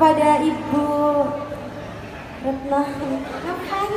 kepada Ibu. Retno ngapain?